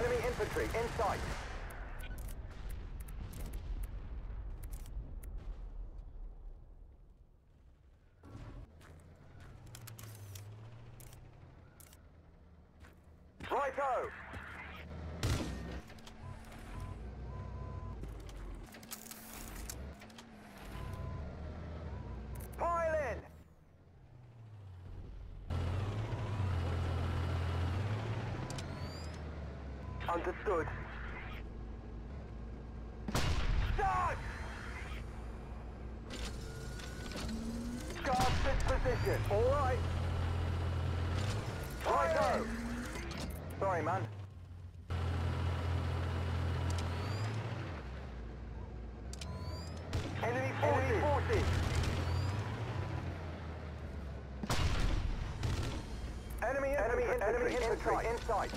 Enemy infantry in sight. Righto! Pile in! Understood. Start! Guard this position. All right. Righto! Sorry, man. Enemy forces. Enemy forces. Enemy, enemy, enemy, infantry in sight.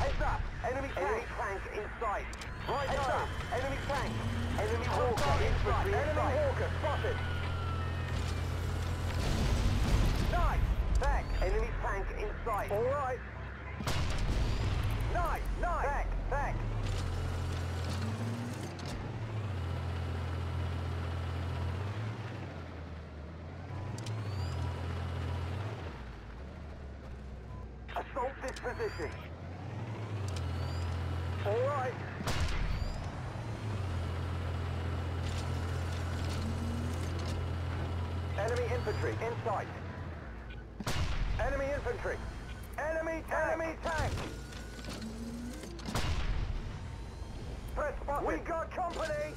Heads up! Enemy tank! Enemy tank in sight! Right Heads up! Enemy tank! Enemy Hawker in Enemy Hawker spotted! Nice! Back! Enemy tank in sight! Alright! Nice! Nice! Back! Back! Assault this position! All right. Enemy infantry in sight. Enemy infantry. Enemy tank. Enemy tank. Press button. We got company.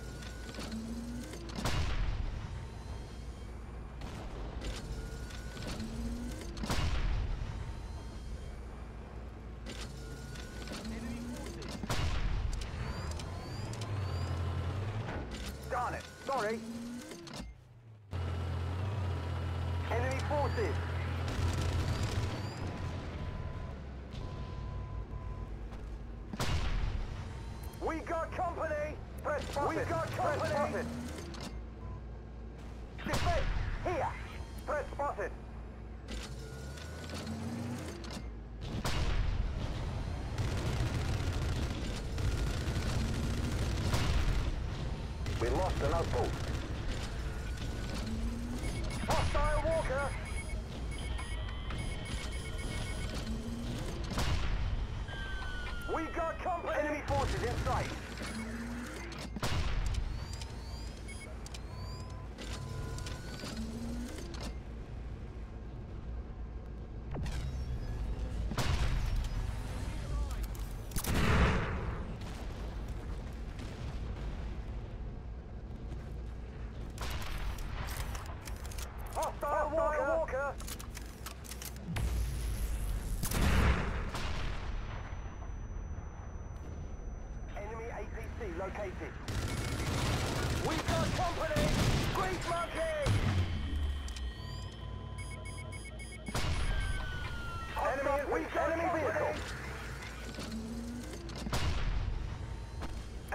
Sorry. Enemy forces. We got company. Press button. We got company. Press button. Defense. Here. Press button. We lost an outpost. Hostile walker! We got company! Enemy forces in sight! Hostile, walker. walker! Enemy APC located. We got company! Grease monkey! Enemy, we enemy vehicle!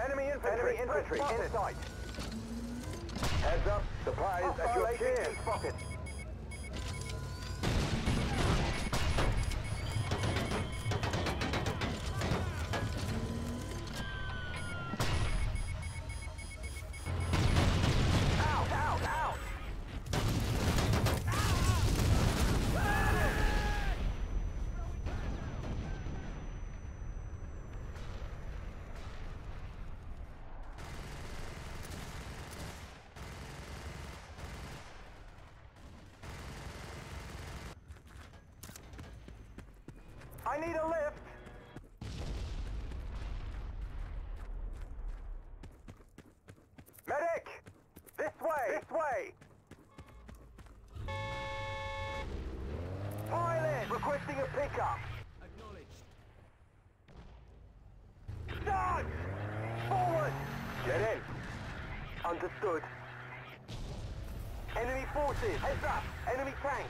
Enemy infantry, enemy infantry in sight. Heads up, supplies at your chin. Spotted. I need a lift! Medic! This way! This way! Pilot! Requesting a pickup! Acknowledged. Start! Forward! Get in! Understood. Enemy forces! Heads up! Enemy tank!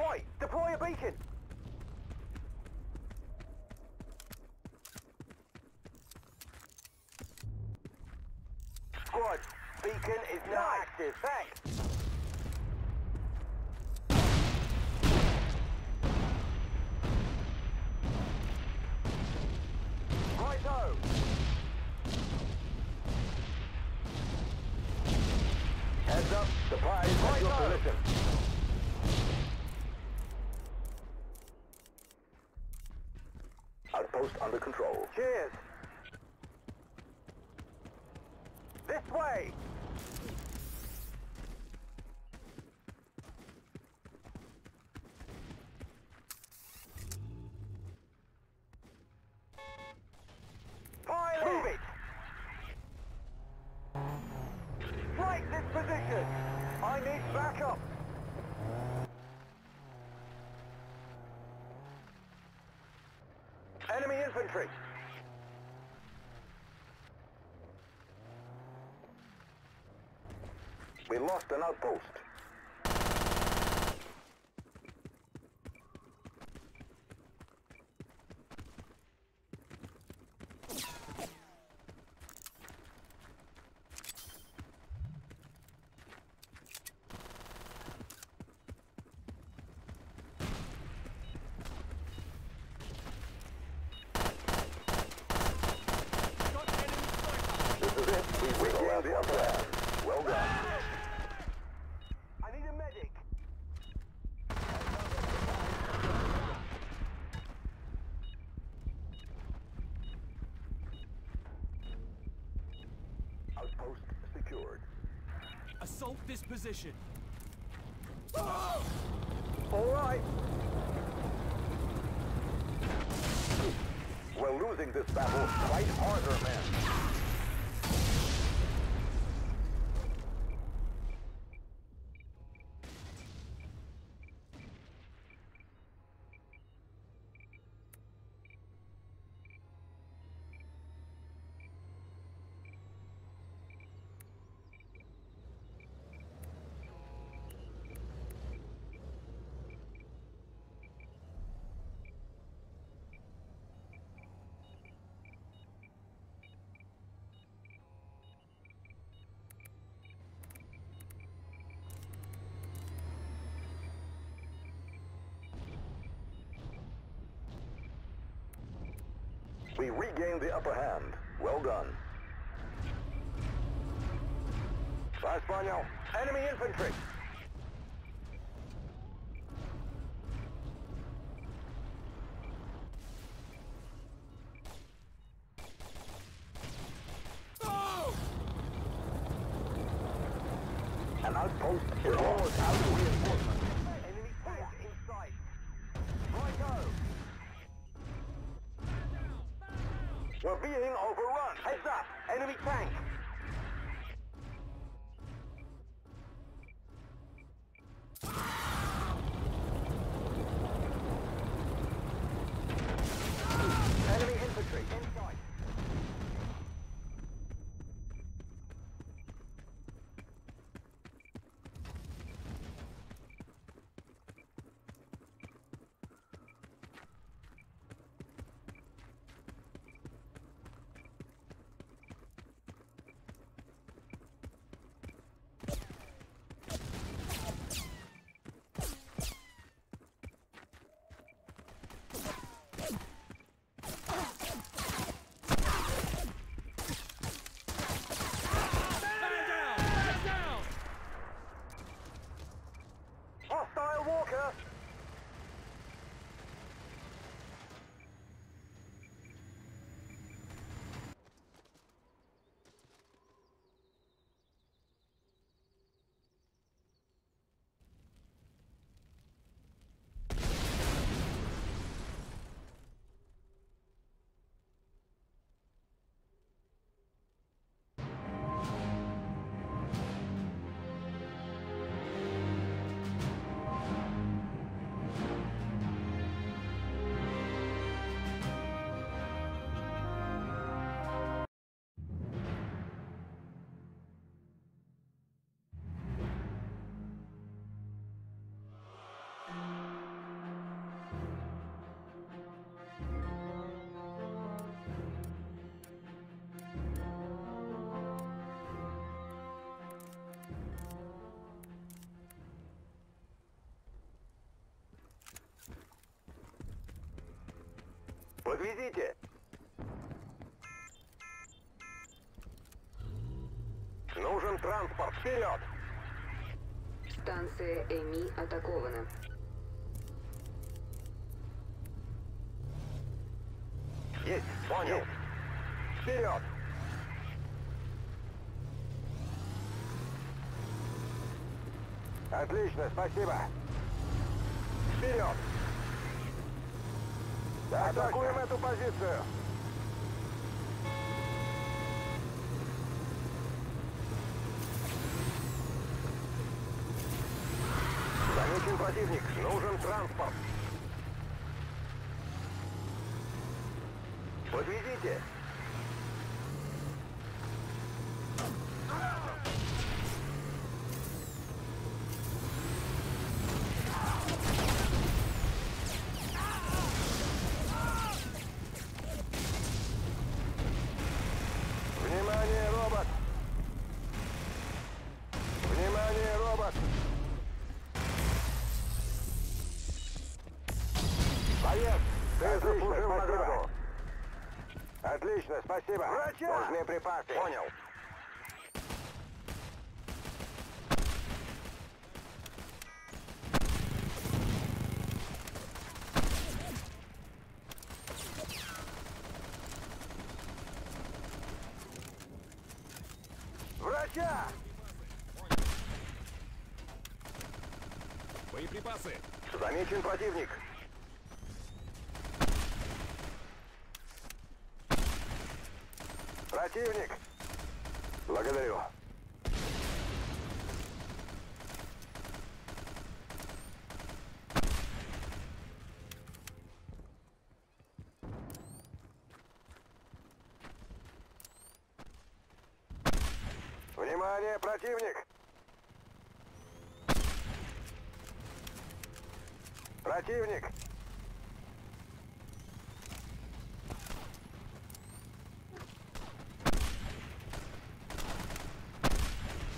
Oi, deploy a beacon. Squad, beacon is now active. Thanks. Righto. Heads up, supplies at your position. Outpost under control. Cheers. This way. Fire Move it. Right this position. I need backup. Enemy infantry. We lost an outpost. This is it. We regained the upper hand. Well done. I need a medic. Outpost secured. Assault this position. All right. We're losing this battle. Fight harder, men. We regained the upper hand. Well done. Espanol. Enemy infantry. An outpost is almost out of reinforcement. Подвезите! Нужен транспорт! Вперед! Станция Эми атакована. Есть! Понял! Вперед! Отлично, спасибо! Вперед! Атакуем эту позицию! Замечен противник. Нужен транспорт. Подвезите. Внимание, робот! Внимание, робот! Боец, ты заслужил награду. Отлично, спасибо. Врача! Нужны припасы. Понял. Врача! Боеприпасы! Замечен противник. Противник! Благодарю. Внимание, противник! Противник!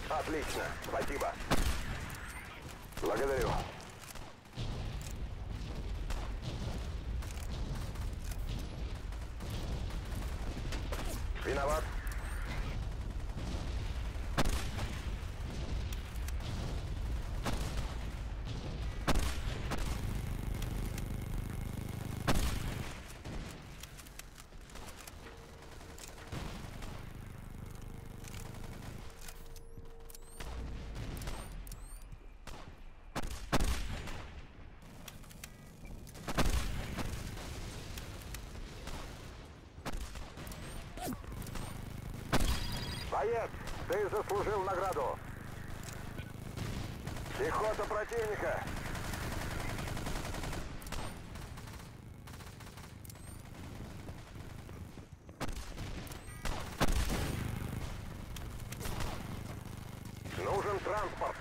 Отлично, спасибо. Благодарю. Виноват. Боец, ты заслужил награду. Пехота противника. Нужен транспорт.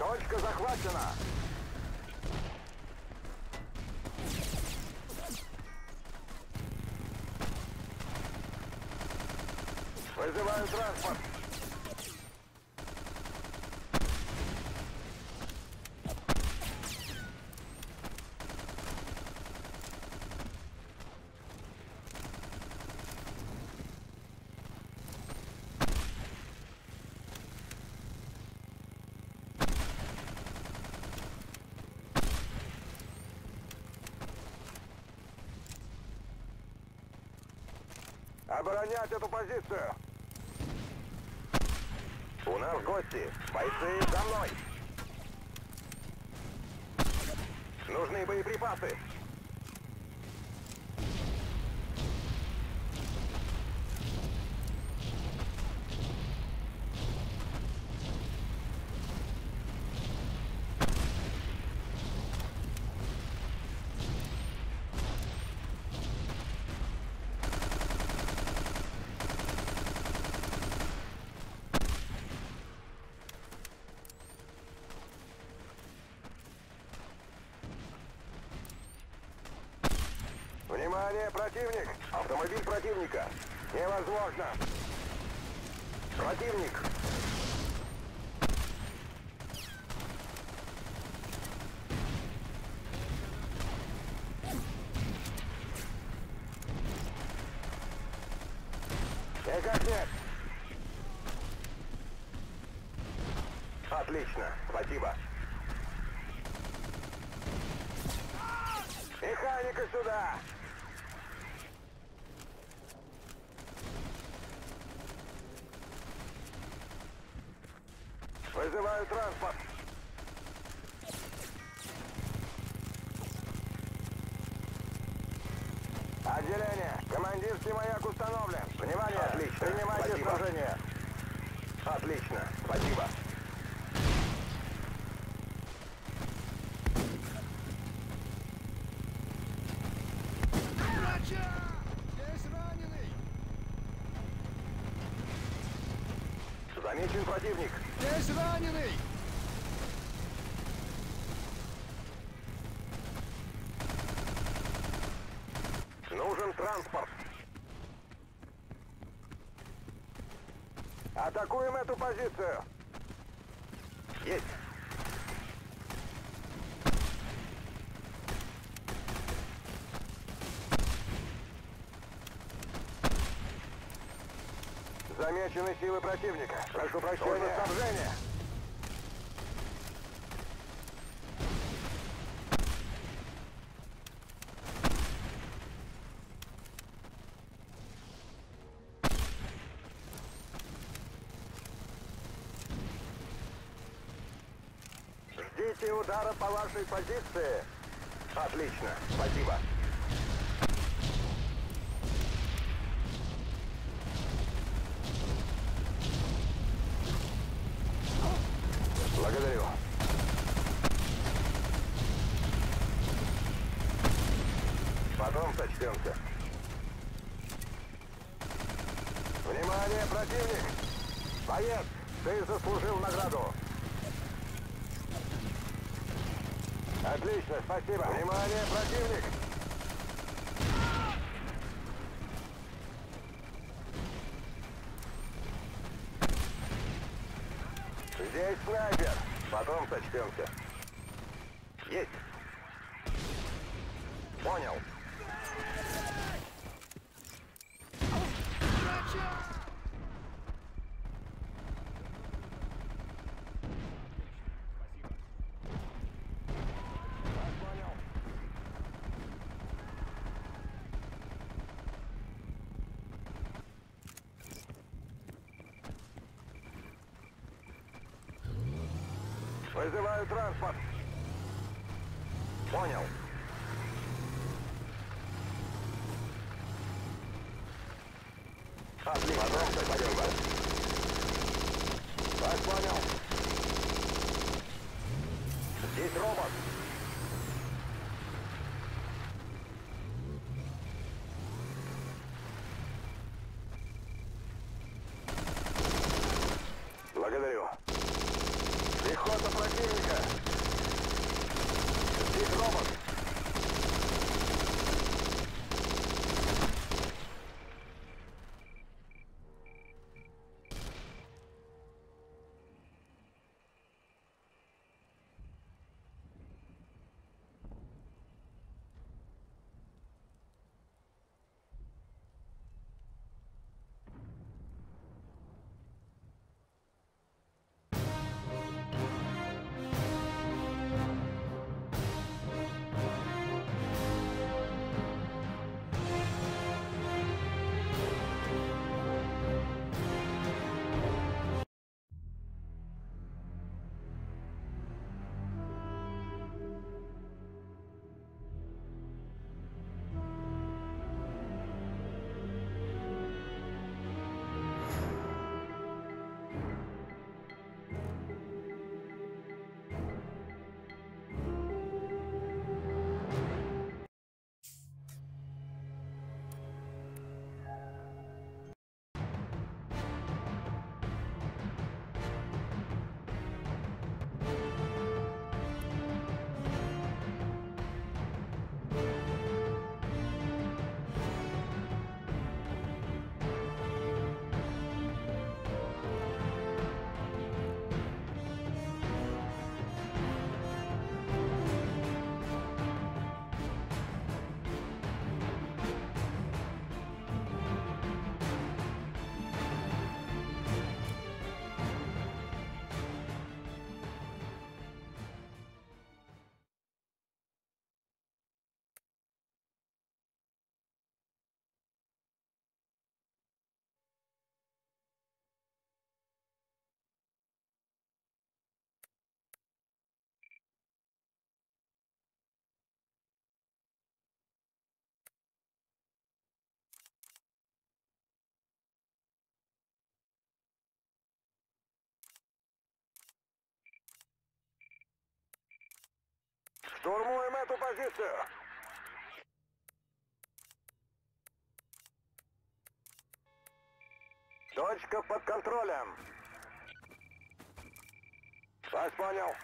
Точка захвачена. Вызываю транспорт. Оборонять эту позицию. У нас гости. Бойцы за мной. Нужны боеприпасы. Внимание, противник! Автомобиль противника! Невозможно! Противник! Никак нет. Отлично, спасибо. Механика сюда! Вызываю транспорт. Отделение. Командирский маяк установлен. Внимание. Отлично. Принимайте Спасибо. сражение. Отлично, спасибо. Замечен противник. Здесь раненый! Нужен транспорт. Атакуем эту позицию. Есть. Замечены силы противника. Прошу прощения. Снабжение. Ждите удара по вашей позиции. Отлично, спасибо. Потом сочтемся. Внимание, противник! Боец, ты заслужил награду. Отлично, спасибо. Внимание, противник! Здесь снайпер. Потом сочтемся. Есть. Понял. Вызываю транспорт. Понял. Отлично. Потом сочтемся. Вас понял. Штурмуем эту позицию! Точка под контролем. Вас понял.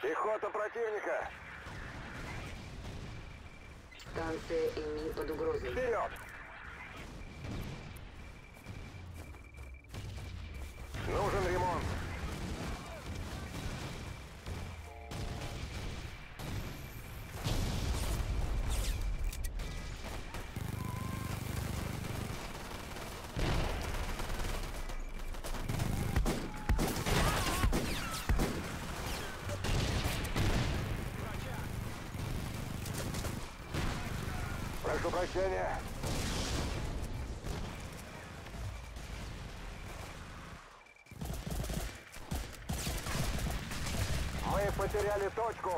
Пехота противника. Станция Эми под угрозой. Вперед! Нужен ремонт. Прошу прощения. Мы потеряли точку.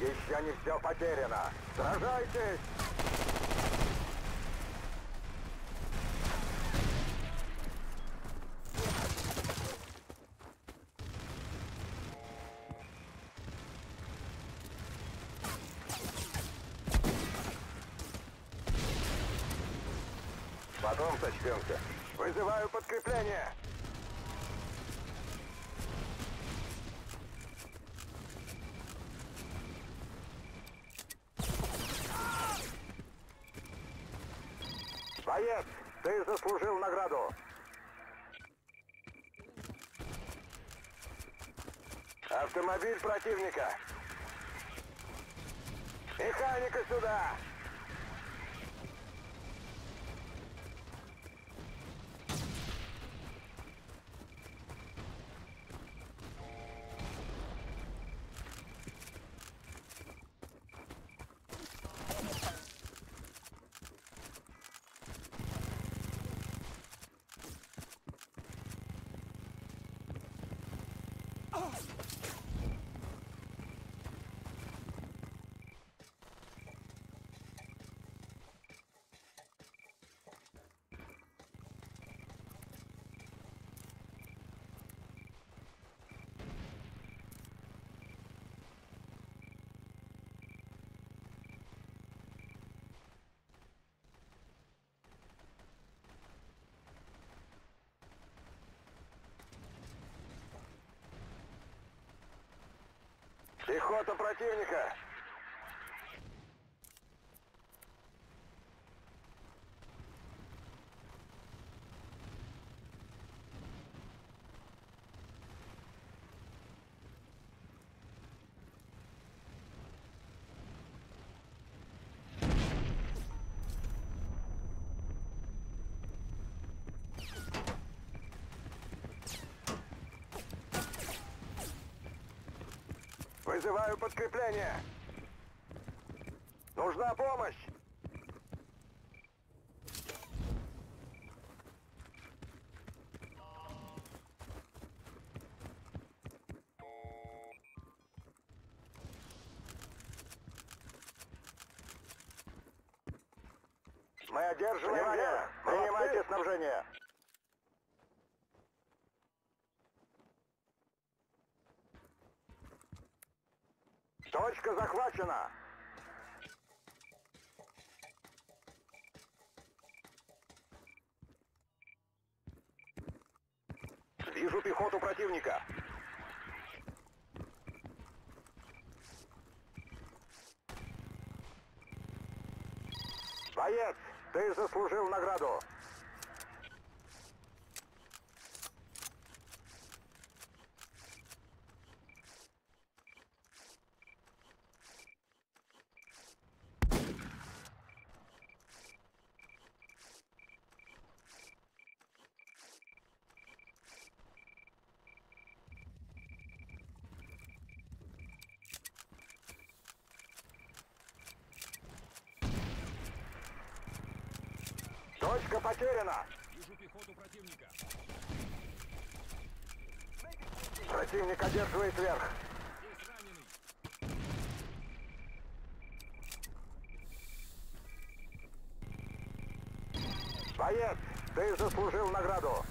Еще не все потеряно. Сражайтесь! Потом сочтемся. Вызываю подкрепление. Боец, ты заслужил награду. Автомобиль противника. Механика сюда! Пехота противника! Вызываю подкрепление. Нужна помощь. Мы одерживаем Внимание! Принимайте снабжение. Точка захвачена. Вижу пехоту противника. Боец, ты заслужил награду. Точка потеряна. Вижу пехоту противника. Противник одерживает верх. Здесь раненый. Боец, ты заслужил награду.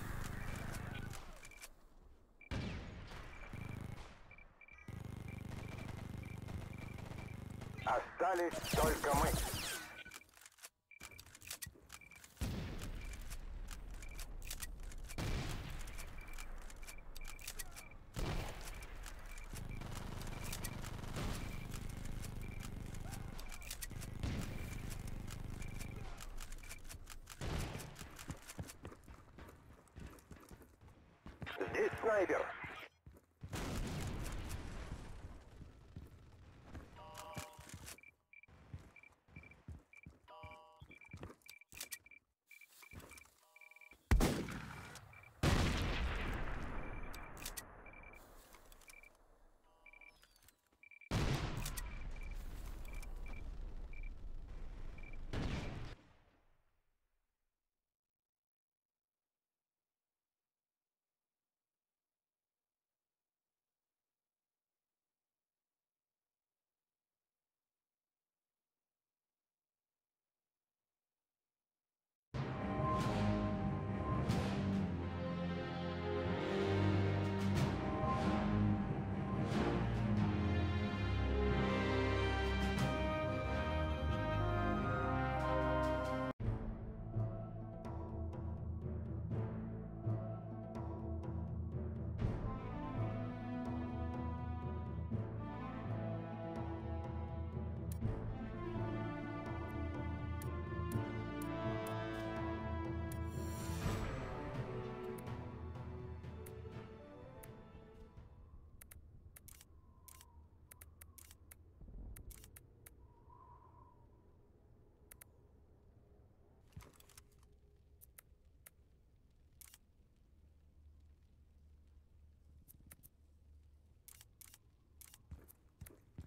Остались только мы.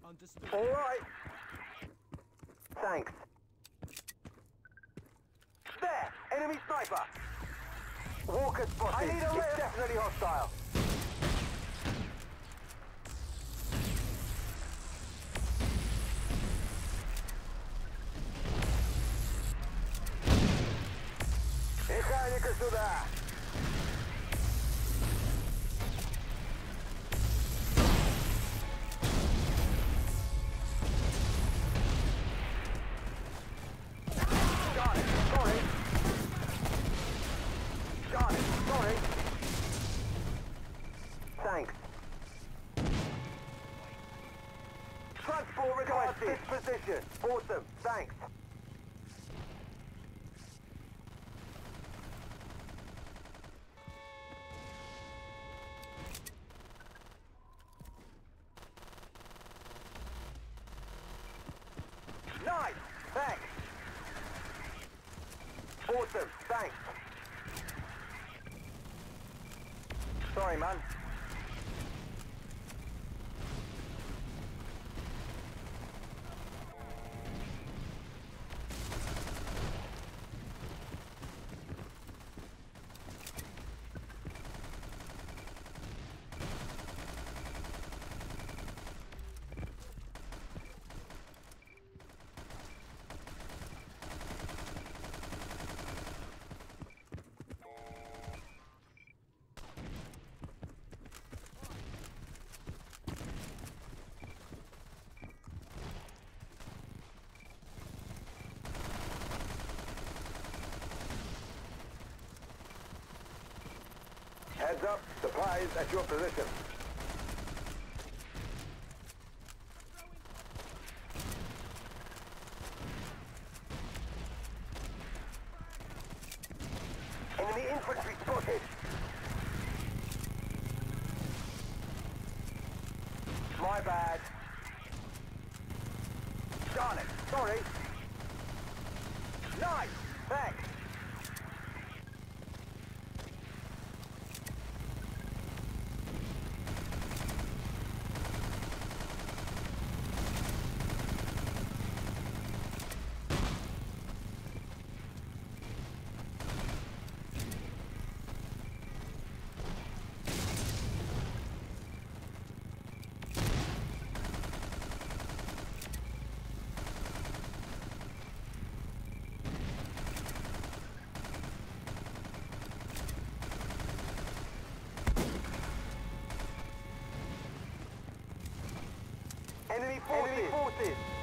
Understood. All right. Thanks. There! Enemy sniper! Walker spotted. I need a lift. It's definitely hostile. Transport position. Awesome. Thanks. Nice. Thanks. Awesome, thanks. Sorry, man. Heads up, supplies at your position. Enemy infantry spotted. My bad. Darn it. Sorry. Nice. Thanks. Enemy forces. Enemy forces.